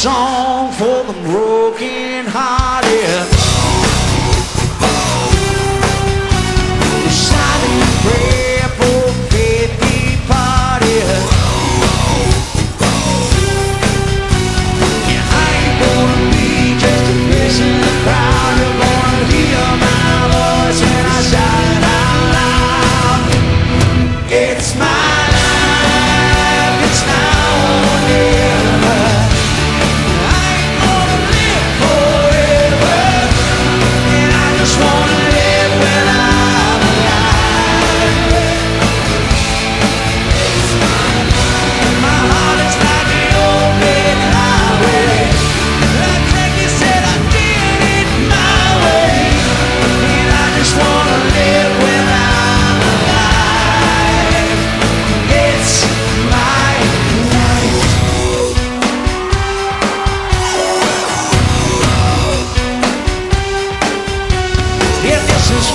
song.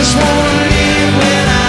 just wanna live when I